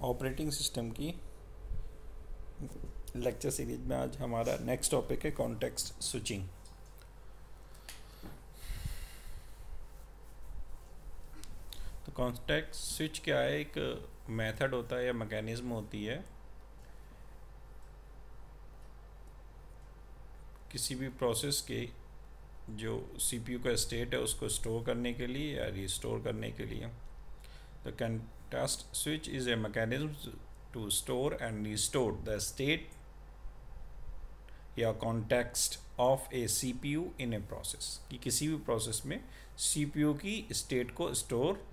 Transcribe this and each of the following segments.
Operating system की lecture series में आज हमारा नेक्स्ट टॉपिक है कॉन्टेक्स्ट स्विचिंग तो कॉन्टेक्स्ट स्विच क्या है? एक मेथड होता है या मैकेनिज्म होती है। किसी भी प्रोसेस के जो सीपीयू का स्टेट है, उसको स्टोर करने के लिए या रिस्टोर करने के लिए। The contrast switch is a mechanism to store and restore the state या context of a C P U in a process कि किसी भी प्रोसेस में सी पी यू की स्टेट को स्टोर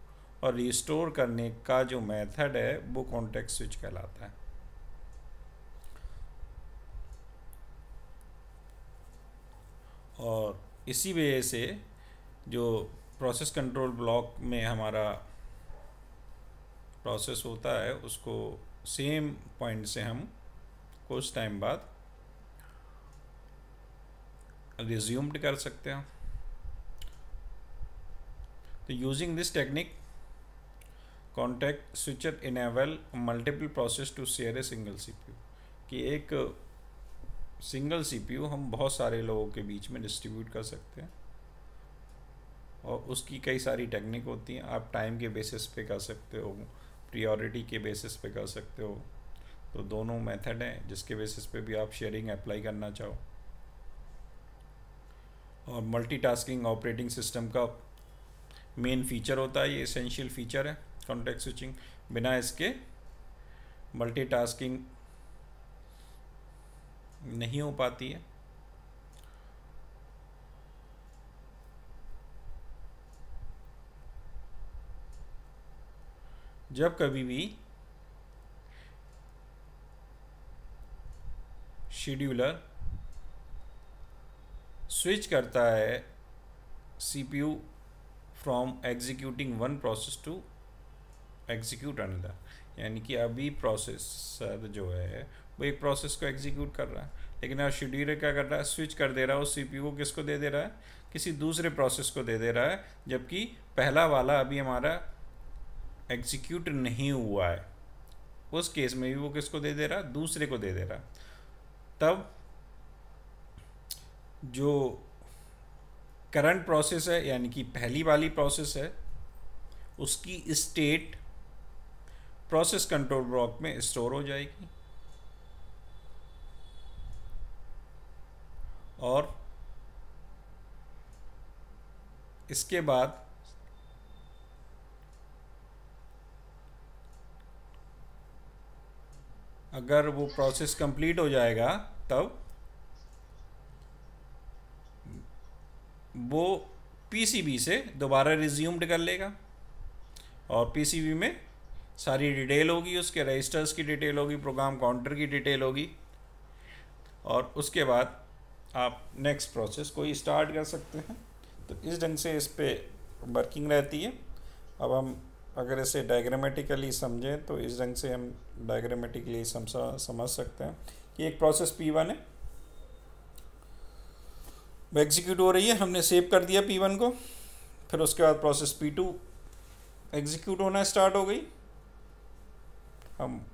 और रिस्टोर करने का जो मेथड है, वो कॉन्टेक्स्ट स्विच कहलाता है। और इसी वजह से जो प्रोसेस कंट्रोल ब्लॉक में हमारा प्रोसेस होता है, उसको सेम पॉइंट से हम कुछ टाइम बाद रिज्यूम्ड कर सकते हैं। तो using this technique contact switcher enable multiple process to share a single CPU कि एक सिंगल सीपीयू हम बहुत सारे लोगों के बीच में डिस्ट्रीब्यूट कर सकते हैं। और उसकी कई सारी टेक्निक होती हैं, आप टाइम के बेसिस पे कर सकते हो। प्रियोरिटी के बेसिस पे कर सकते हो। तो दोनों मेथड हैं, जिसके बेसिस पे भी आप शेयरिंग अप्लाई करना चाहो। और मल्टीटास्किंग ऑपरेटिंग सिस्टम का मेन फीचर होता है, ये एसेंशियल फीचर है कॉन्टेक्ट स्विचिंग बिना इसके मल्टीटास्किंग नहीं हो पाती है। जब कभी भी शेड्यूलर स्विच करता है CPU from executing one process to execute another, यानी कि अभी प्रोसेसर जो है, वो एक प्रोसेस को एग्जीक्यूट कर रहा है। लेकिन अब शेड्यूलर क्या कर रहा है? स्विच कर दे रहा है उस सीपीयू को किसको दे दे रहा है? किसी दूसरे प्रोसेस को दे दे रहा है, जबकि पहला वाला अभी हमारा एग्जीक्यूट नहीं हुआ है। उस केस में भी वो किसको दे दे रहा? दूसरे को दे दे रहा। तब जो करंट प्रोसेस है, यानी कि पहली वाली प्रोसेस है, उसकी स्टेट प्रोसेस कंट्रोल ब्लॉक में स्टोर हो जाएगी। और इसके बाद अगर वो प्रोसेस कंप्लीट हो जाएगा, तब वो पीसीबी से दोबारा रिज्यूम्ड कर लेगा। और पीसीबी में सारी डिटेल होगी उसके रजिस्टर्स की डिटेल होगी प्रोग्राम काउंटर की डिटेल होगी। और उसके बाद आप नेक्स्ट प्रोसेस को स्टार्ट कर सकते हैं। तो इस ढंग से इस पर वर्किंग रहती है। अब हम अगर इसे डायग्रामेटिकली समझें तो इस ढंग से हम डायग्रामेटिकली समझ सकते हैं। कि एक प्रोसेस पी वन है। वो एग्जीक्यूट हो रही है, हमने सेव कर दिया पी वन को। फिर उसके बाद प्रोसेस पी टू एग्जीक्यूट होना स्टार्ट हो गई। हम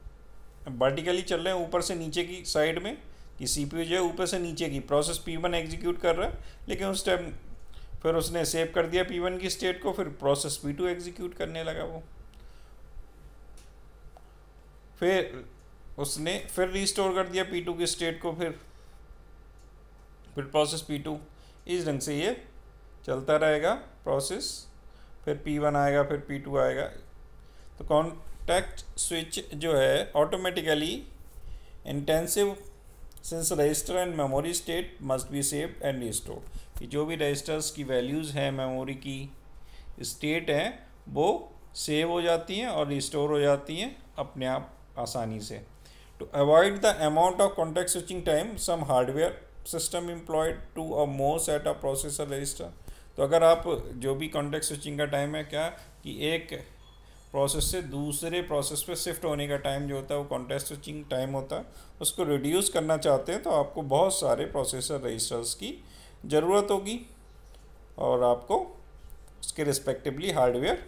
वर्टिकली चल रहे हैं, ऊपर से नीचे की साइड में, कि सी पी जो है, ऊपर से नीचे की प्रोसेस पी वन एग्जीक्यूट कर रहा है। लेकिन उस टाइम फिर उसने सेव कर दिया पी वन की स्टेट को, फिर प्रोसेस पी टू एग्जीक्यूट करने लगा वो। फिर उसने फिर रिस्टोर कर दिया पी टू की स्टेट को, फिर फिर प्रोसेस पी टू इस ढंग से ये चलता रहेगा प्रोसेस फिर पी वन आएगा, फिर पी टू आएगा। तो कॉन्टैक्ट स्विच जो है automatically intensive since register and memory state must be save and restore कि जो भी रजिस्टर्स की वैल्यूज़ हैं मेमोरी की स्टेट हैं, वो सेव हो जाती हैं और रिस्टोर हो जाती हैं अपने आप आसानी से। To avoid the amount of contact switching time some hardware system employed to a more set of processor register तो अगर आप जो भी कॉन्टेक्ट स्विचिंग का टाइम है, क्या कि एक प्रोसेस से दूसरे प्रोसेस पे शिफ्ट होने का टाइम जो होता है, वो कॉन्टेस्ट स्विचिंग टाइम होता है, उसको रिड्यूस करना चाहते हैं तो आपको बहुत सारे प्रोसेसर रजिस्टर्स की ज़रूरत होगी और आपको उसके रिस्पेक्टिवली हार्डवेयर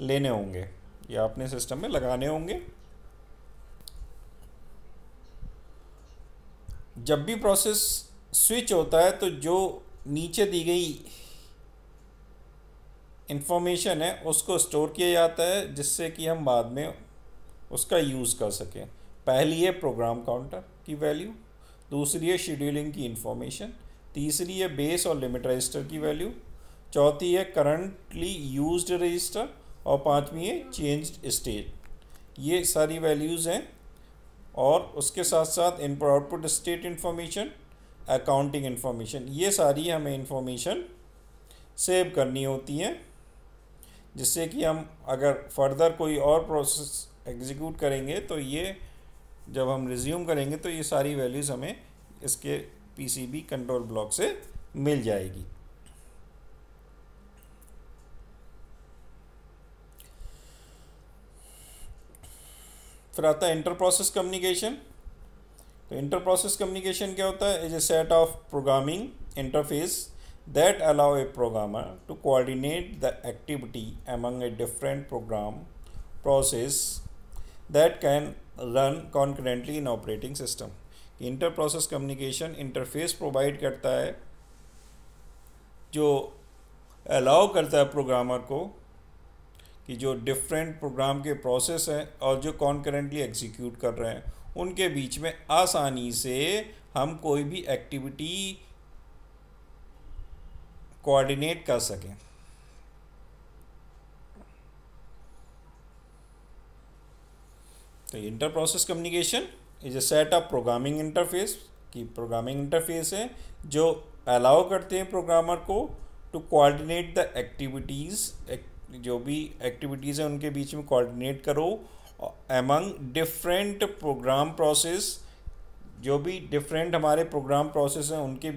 लेने होंगे, या अपने सिस्टम में लगाने होंगे। जब भी प्रोसेस स्विच होता है तो जो नीचे दी गई इंफॉर्मेशन है, उसको स्टोर किया जाता है, जिससे कि हम बाद में उसका यूज़ कर सकें। पहली है प्रोग्राम काउंटर की वैल्यू दूसरी है शेड्यूलिंग की इंफॉर्मेशन तीसरी है बेस और लिमिट रजिस्टर की वैल्यू चौथी है करंटली यूज्ड रजिस्टर और पांचवी है चेंज्ड स्टेट ये सारी वैल्यूज़ हैं और उसके साथ साथ input output state information accounting information ये सारी हमें इंफॉर्मेशन सेव करनी होती हैं। जिससे कि हम अगर फर्दर कोई और प्रोसेस एग्जीक्यूट करेंगे तो ये जब हम रिज्यूम करेंगे तो ये सारी वैल्यूज़ हमें इसके पीसीबी कंट्रोल ब्लॉक से मिल जाएगी। फिर आता है इंटर प्रोसेस कम्युनिकेशन तो इंटर प्रोसेस कम्युनिकेशन क्या होता है? Is a set of programming interface that allow a programmer to coordinate the activity among a different program process that can run concurrently in operating system inter process communication interface provide करता है, जो allow करता है programmer को कि जो different programme के process हैं और जो कॉन्करेंटली एग्जीक्यूट कर रहे हैं, उनके बीच में आसानी से हम कोई भी एक्टिविटी कोऑर्डिनेट कर सकें। तो inter process communication is a set of programming interface की प्रोग्रामिंग इंटरफेस है, जो अलाउ करते हैं प्रोग्रामर को टू कोऑर्डिनेट द एक्टिविटीज़ जो भी एक्टिविटीज़ हैं उनके बीच में कोऑर्डिनेट करो एमंग डिफरेंट प्रोग्राम प्रोसेस जो भी डिफरेंट हमारे प्रोग्राम प्रोसेस हैं उनके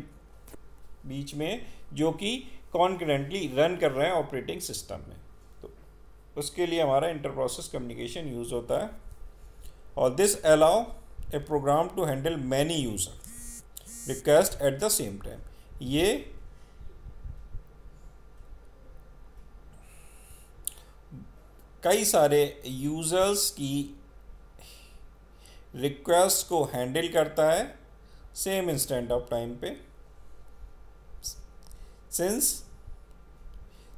बीच में जो कि कॉन्करेंटली रन कर रहे हैं ऑपरेटिंग सिस्टम में। तो उसके लिए हमारा इंटर प्रोसेस कम्युनिकेशन यूज़ होता है। और this allow a program to handle many user request at the same time ये कई सारे यूज़र्स की रिक्वेस्ट को हैंडल करता है सेम इंस्टेंट ऑफ़ टाइम पे। सिंस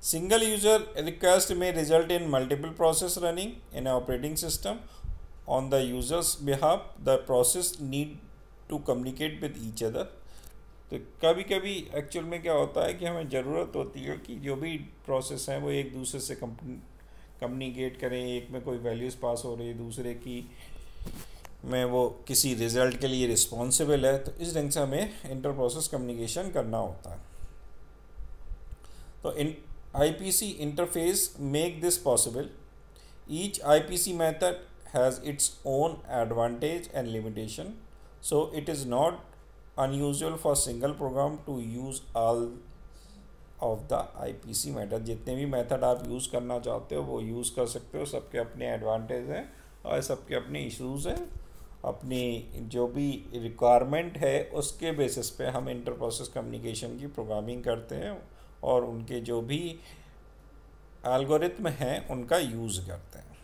सिंगल यूज़र रिक्वेस्ट में result in multiple process running in operating system on the user's behalf the process need to communicate with each other तो कभी कभी actual में क्या होता है कि हमें ज़रूरत होती है कि जो भी प्रोसेस हैं, वो एक दूसरे से कम्युनिकेट करें, एक में कोई वैल्यूज़ पास हो रही है दूसरे की में वो किसी रिज़ल्ट के लिए रिस्पॉन्सिबल है तो इस ढंग से हमें इंटर प्रोसेस कम्युनिकेशन करना होता है। तो इन IPC interface make this possible each IPC method has its own advantage and limitation so it is not unusual for single program to use all of the IPC method जितने भी method आप use करना चाहते हो, वो use कर सकते हो। सबके अपने एडवांटेज हैं और सबके अपने इश्यूज़ हैं। अपनी जो भी रिक्वायरमेंट है, उसके बेसिस पे हम इंटर प्रोसेस कम्युनिकेशन की प्रोग्रामिंग करते हैं। और उनके जो भी एल्गोरिथम हैं उनका यूज़ करते हैं।